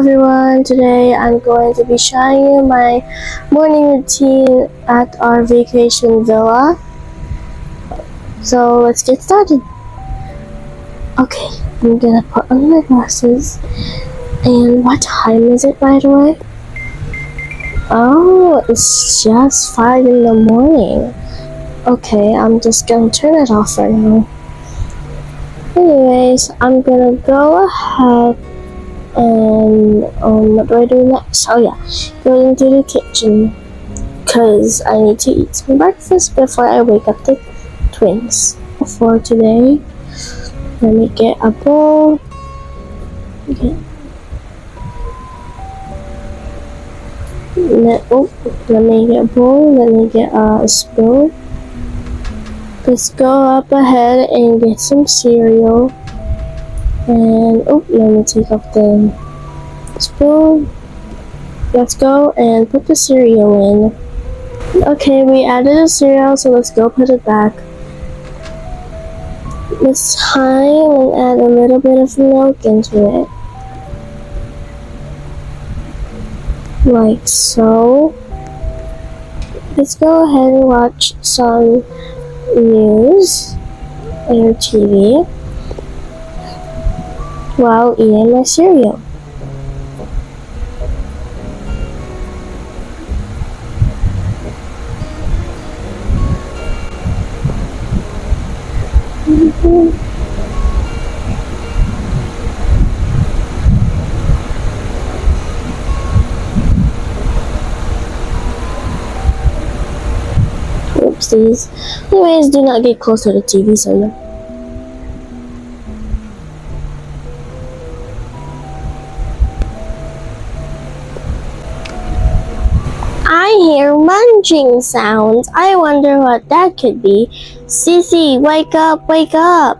everyone, today I'm going to be showing you my morning routine at our vacation villa. So let's get started. Okay, I'm gonna put on my glasses. And what time is it by the way? Oh, it's just 5 in the morning. Okay, I'm just gonna turn it off right now. Anyways, I'm gonna go ahead and um, what do I do next? Oh yeah, go into the kitchen because I need to eat some breakfast before I wake up the twins. For today, let me get a bowl. Okay. Let, oh, let me get a bowl. Let me get a spoon. Let's go up ahead and get some cereal. And oh, yeah, let me take off the spoon. Let's go and put the cereal in. Okay, we added the cereal, so let's go put it back. This time and add a little bit of milk into it. Like so. Let's go ahead and watch some news or TV while eating my cereal. Oopsies. Anyways, do not get close to the TV, so yeah. Hear munching sounds. I wonder what that could be. Sissy, wake up, wake up.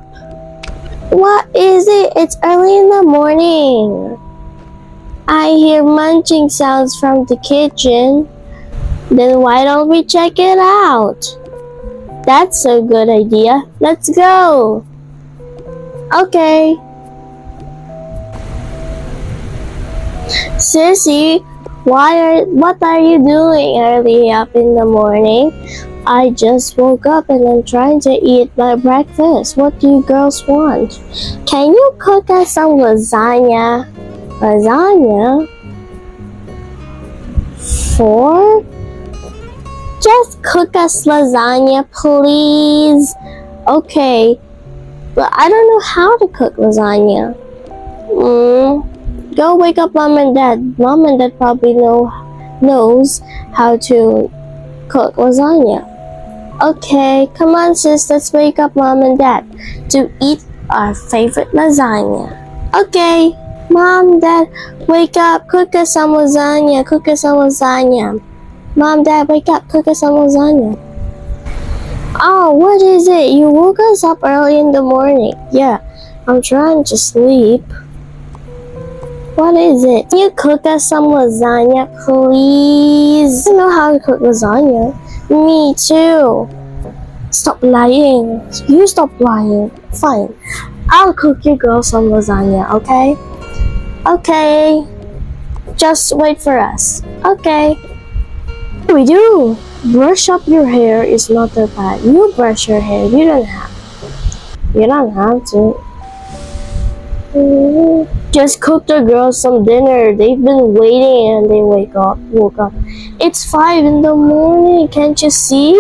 What is it? It's early in the morning. I hear munching sounds from the kitchen. Then why don't we check it out? That's a good idea. Let's go. Okay. Sissy, why are what are you doing early up in the morning? I just woke up and I'm trying to eat my breakfast. What do you girls want? Can you cook us some lasagna? Lasagna? Four? Just cook us lasagna, please. Okay, but I don't know how to cook lasagna. Mm. Go wake up mom and dad. Mom and dad probably know knows how to cook lasagna. Okay, come on sis, let's wake up mom and dad to eat our favorite lasagna. Okay, mom, dad, wake up, cook us some lasagna, cook us some lasagna. Mom, dad, wake up, cook us some lasagna. Oh, what is it? You woke us up early in the morning. Yeah, I'm trying to sleep. What is it? Can you cook us some lasagna, please? I know how to cook lasagna. Me too. Stop lying. You stop lying. Fine. I'll cook you girls some lasagna, okay? Okay. Just wait for us. Okay. What do we do? Brush up your hair is not that bad. You brush your hair. You don't have. You don't have to. Just cook the girls some dinner. They've been waiting and they wake up, woke up. It's five in the morning. Can't you see?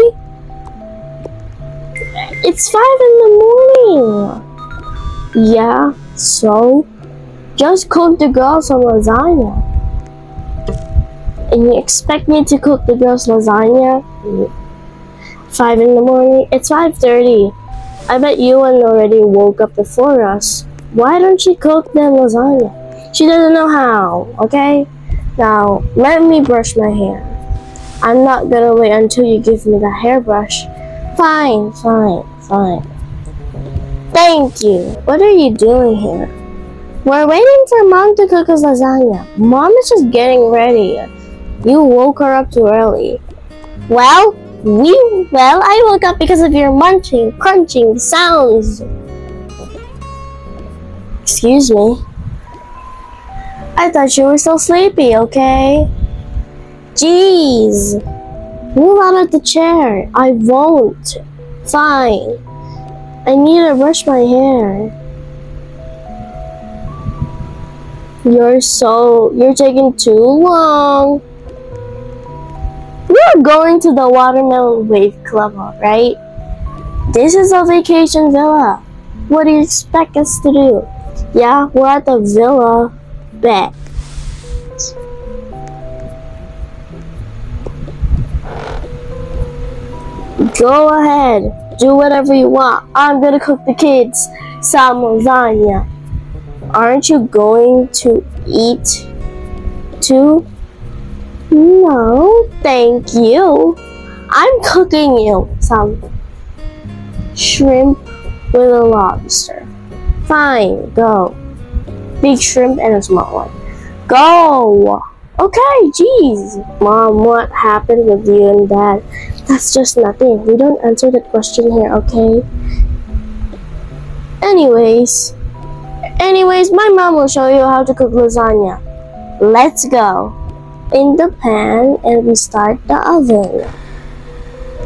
It's five in the morning. Yeah, so just cook the girls some lasagna. And you expect me to cook the girls lasagna? Five in the morning? It's 5.30. I bet Euanne already woke up before us. Why don't she cook the lasagna? She doesn't know how, okay? Now, let me brush my hair. I'm not gonna wait until you give me the hairbrush. Fine, fine, fine. Thank you. What are you doing here? We're waiting for mom to cook us lasagna. Mom is just getting ready. You woke her up too early. Well, we well, I woke up because of your munching, crunching sounds. Excuse me. I thought you were still sleepy, okay? Jeez. Move out of the chair. I won't. Fine. I need to brush my hair. You're so. You're taking too long. We're going to the Watermelon Wave Club, right? This is a vacation villa. What do you expect us to do? Yeah, we're at the villa. Bet. Go ahead. Do whatever you want. I'm gonna cook the kids some lasagna. Aren't you going to eat too? No, thank you. I'm cooking you some shrimp with a lobster. Fine, go. Big shrimp and a small one. Go! Okay, jeez. Mom, what happened with you and dad? That's just nothing. We don't answer that question here, okay? Anyways, anyways, my mom will show you how to cook lasagna. Let's go. In the pan and we start the oven.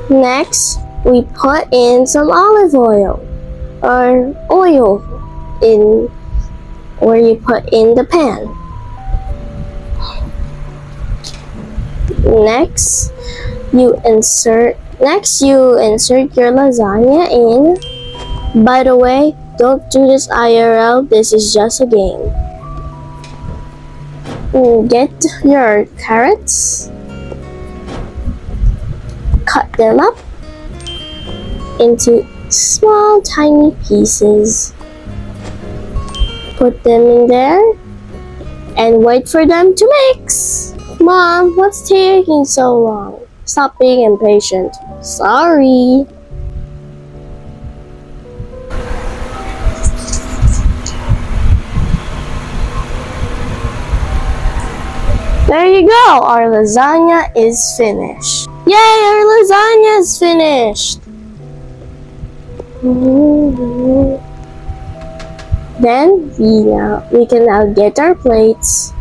Next, we put in some olive oil or oil in where you put in the pan. Next, you insert next you insert your lasagna in. By the way, don't do this IRL, this is just a game. Get your carrots, cut them up into small tiny pieces. Put them in there and wait for them to mix. Mom, what's taking so long? Stop being impatient. Sorry. There you go, our lasagna is finished. Yay, our lasagna is finished. Then we now we can now get our plates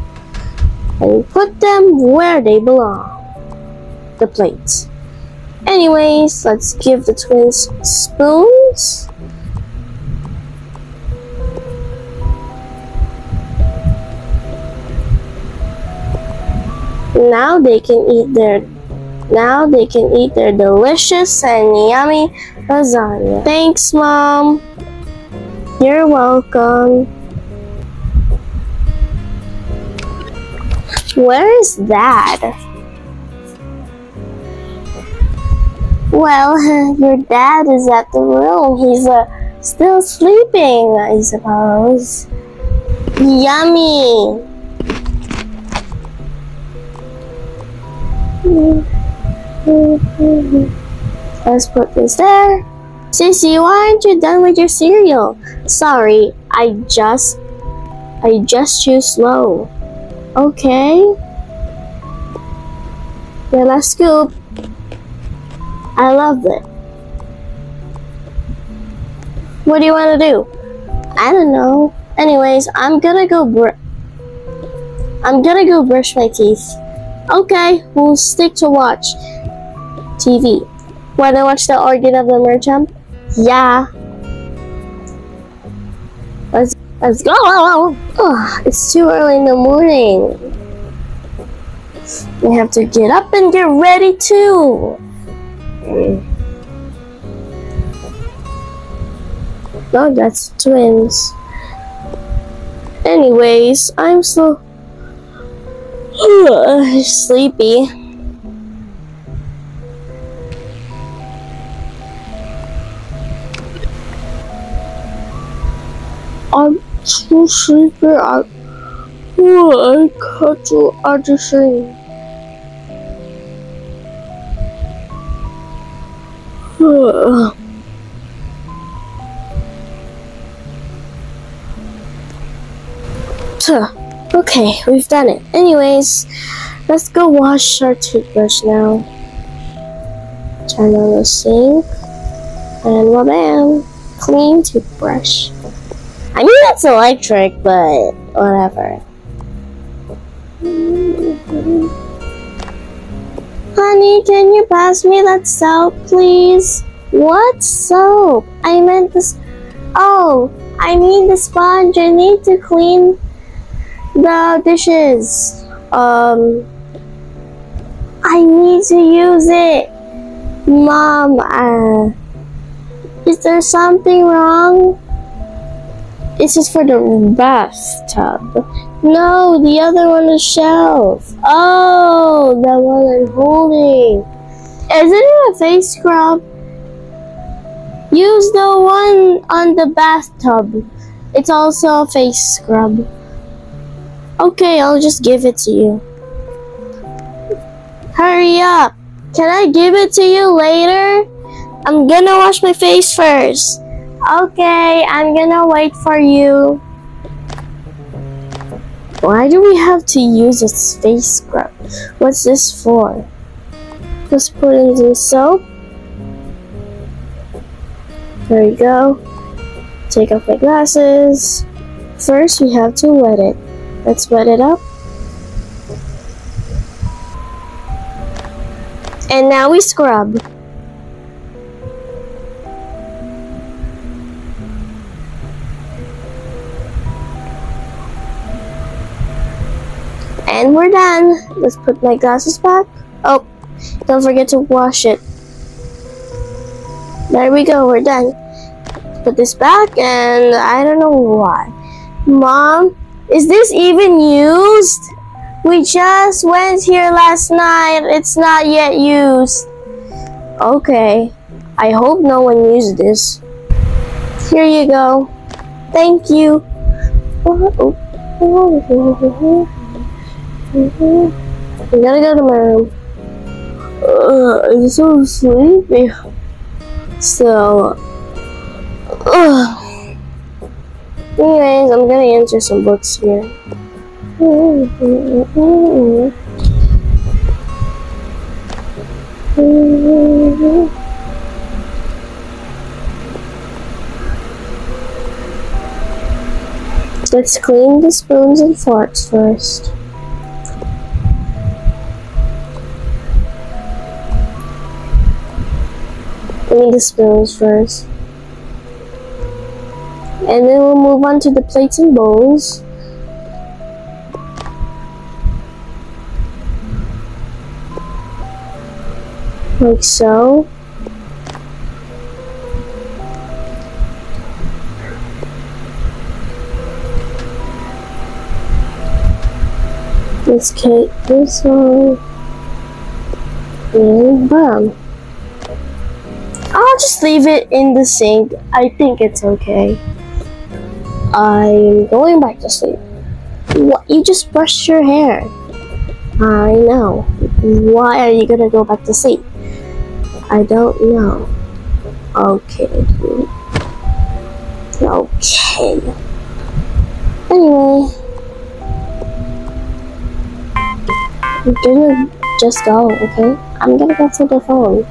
and put them where they belong. The plates. Anyways, let's give the twins spoons. Now they can eat their now they can eat their delicious and yummy lasagna. Thanks, Mom. You're welcome. Where is Dad? Well, your dad is at the room. He's uh, still sleeping, I suppose. Yummy. Let's put this there. Sissy, why aren't you done with your cereal? Sorry, I just I just chew slow. Okay. Yeah, let's scoop. I love it. What do you want to do? I don't know. Anyways, I'm gonna go br- I'm gonna go brush my teeth. Okay, we'll stick to watch TV. Wanna watch the organ of the merchant? Yeah. Let's let's go. Oh, it's too early in the morning. We have to get up and get ready too. No, that's twins. Anyways, I'm so sleepy. I'm so sleepy. I, can't do anything. Okay, we've done it. Anyways, let's go wash our toothbrush now. Turn on the sink. And wabam! Clean toothbrush. I mean, that's electric, but whatever. Honey, can you pass me that soap, please? What soap? I meant this. Oh, I need the sponge. I need to clean the dishes. Um, I need to use it. Mom, uh, is there something wrong? This is for the bathtub. No, the other one is shelf. Oh, the one I'm holding. Isn't it a face scrub? Use the one on the bathtub. It's also a face scrub. Okay, I'll just give it to you. Hurry up. Can I give it to you later? I'm gonna wash my face first. Okay, I'm gonna wait for you. Why do we have to use a face scrub? What's this for? Just put in some soap. There we go. Take off my glasses. First, we have to wet it. Let's wet it up. And now we scrub. We're done. Let's put my glasses back. Oh, don't forget to wash it. There we go, we're done. Put this back and I don't know why. Mom, is this even used? We just went here last night. It's not yet used. Okay. I hope no one used this. Here you go. Thank you. I gotta go to my room. Uh, I'm so sleepy. So, uh. anyways, I'm gonna answer some books here. Let's clean the spoons and forks first. Clean the spoons first. And then we'll move on to the plates and bowls. like so. Let's get this one and bam. I'll just leave it in the sink. I think it's okay. I'm going back to sleep. What? You just brushed your hair. I know. Why are you gonna go back to sleep? I don't know. Okay. Okay. Anyway. I'm gonna just go, okay? I'm gonna go to the phone.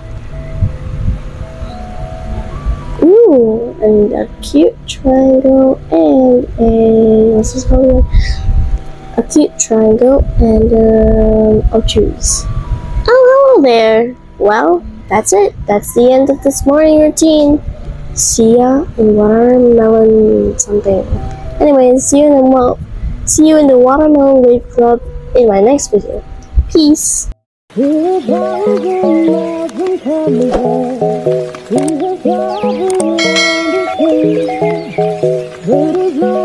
And a cute triangle and a what's this called? A cute triangle and um, a trees. Oh, hello there. Well, that's it. That's the end of this morning routine. See ya in watermelon something. Anyways, see you in the well, see you in the watermelon wave club in my next video. Peace. He's a thousand miles from Canada. He's a thousand miles.